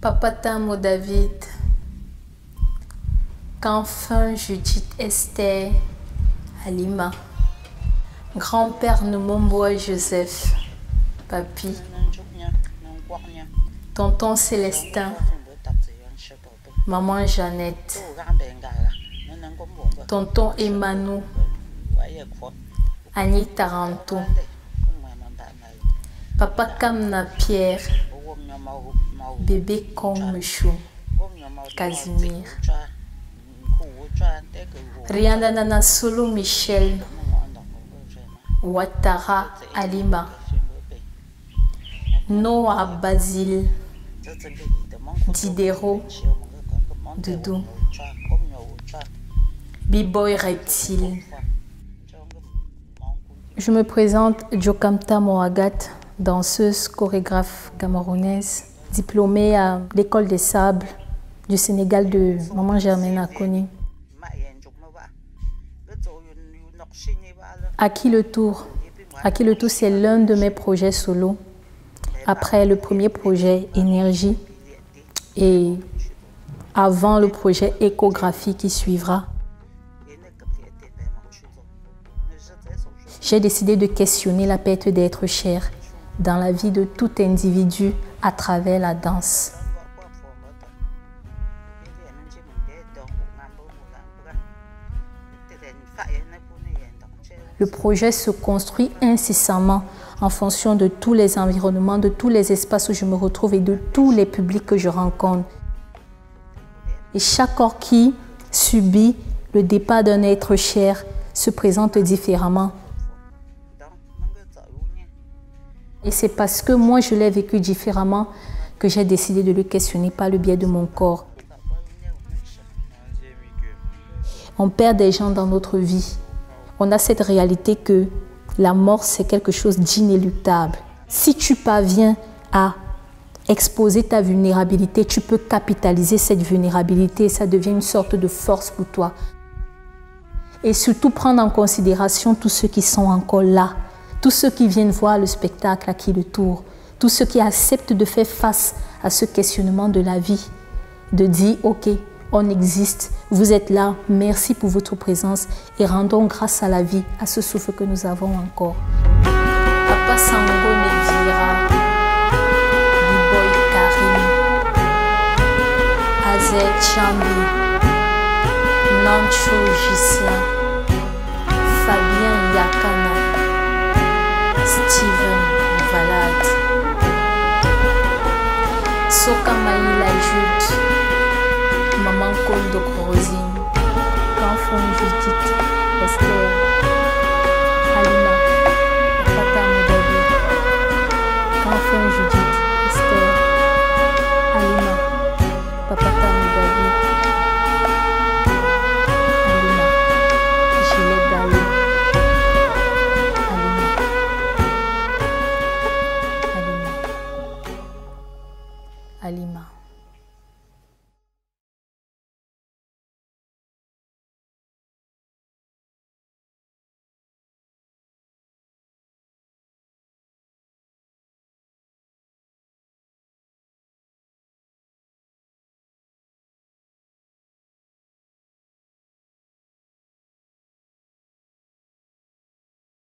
Papa Tamo David, qu'enfin Judith Esther Alima, grand-père Numomboa Joseph, Papi, tonton Célestin, maman Jeannette, tonton Emmanuel, Annie Taranto, papa Kamna Pierre, bébé Komchou, Casimir, Rianda Nana Solo Michel, Ouattara Alima, Noah Basile, Diderot, Doudou, B-Boy Reptile. Je me présente Jokamta Moagat, danseuse, chorégraphe camerounaise, diplômée à l'école des sables du Sénégal de Maman Germaine Akoni. À qui le tour À qui le tour, c'est l'un de mes projets solo. Après le premier projet Énergie et avant le projet Échographie qui suivra. J'ai décidé de questionner la perte d'être cher dans la vie de tout individu à travers la danse. Le projet se construit incessamment en fonction de tous les environnements, de tous les espaces où je me retrouve et de tous les publics que je rencontre. Et chaque corps qui subit le départ d'un être cher se présente différemment. Et c'est parce que moi je l'ai vécu différemment que j'ai décidé de le questionner par le biais de mon corps. On perd des gens dans notre vie. On a cette réalité que la mort, c'est quelque chose d'inéluctable. Si tu parviens à exposer ta vulnérabilité, tu peux capitaliser cette vulnérabilité et ça devient une sorte de force pour toi. Et surtout prendre en considération tous ceux qui sont encore là, tous ceux qui viennent voir le spectacle à qui le tour, tous ceux qui acceptent de faire face à ce questionnement de la vie, de dire, OK, on existe, vous êtes là, merci pour votre présence et rendons grâce à la vie, à ce souffle que nous avons encore. Papa Sango Karim, Azet